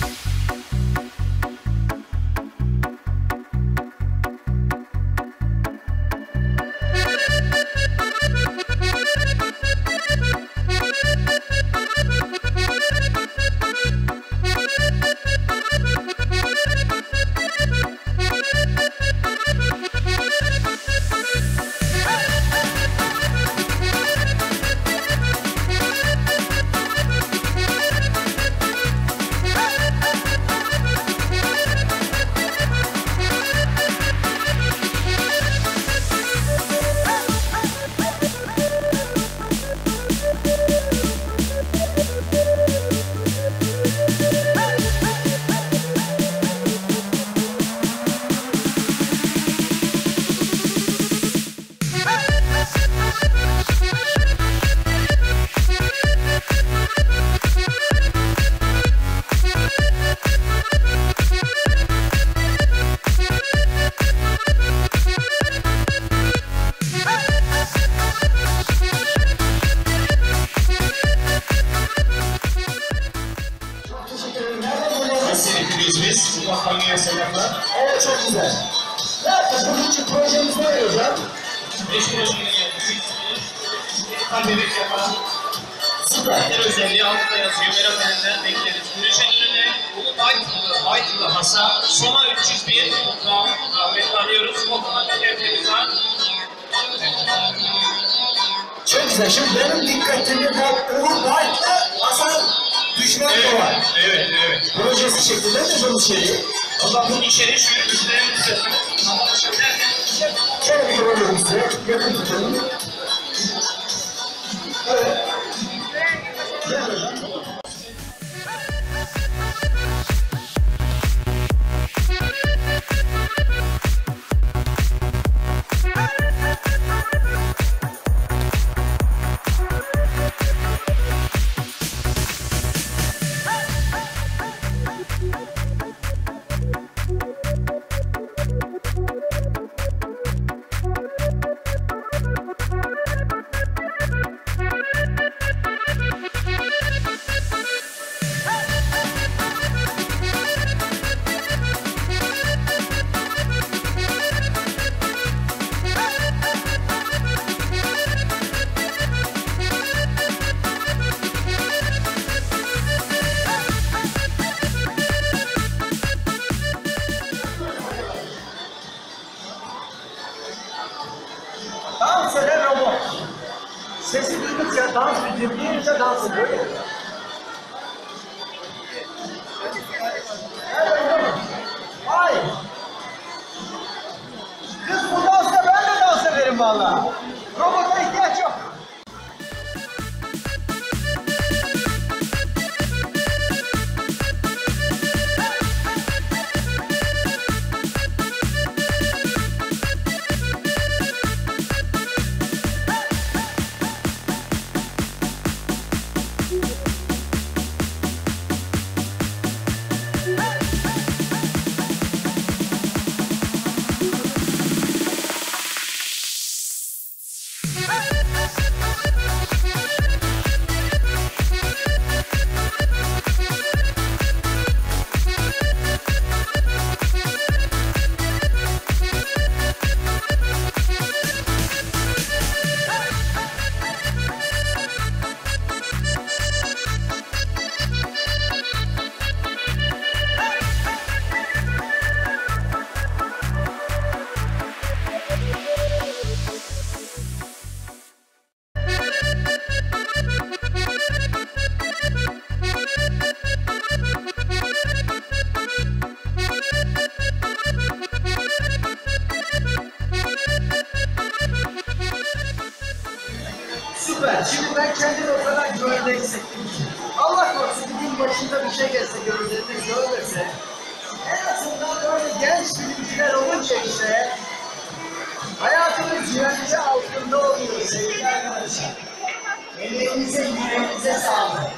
Çok Evet çok güzel. Zaten bugünkü projemiz ne hocam? Beşiktaş'ın. Tam bebek yapan. Süper. Özelliği altında yazıyor. Merak bekleriz. Güneşen önüne Baytılı, Baytılı Hasa, Soma 301. Rahmetli arıyoruz. Otomatik evlerimiz var. Çok güzel. Şimdi benim dikkatimi bu Uğur Bayt'la Hasan Düşman Evet, var. evet, evet. Projesi şeklinde de bu şeyi. Ama bu içeri şu ürünlerimiz Arkadaşlar derken Şöyle bir görelim size. Yakın tutalım. Evet. Dans eden robot. Sesi duydukça dans ediyor, duyunca dans ediyor. Ay! Kız bu dansta ben de dans ederim valla. Süper. Şimdi ben kendimi o kadar güvende hissettim ki. Allah korusun bir gün başında bir şey gelse gözleriniz görmese. En azından böyle genç filmciler olunca işte hayatımız güvence altında oluyor sevgili arkadaşlar. Emeğinize, yüreğinize sağlık.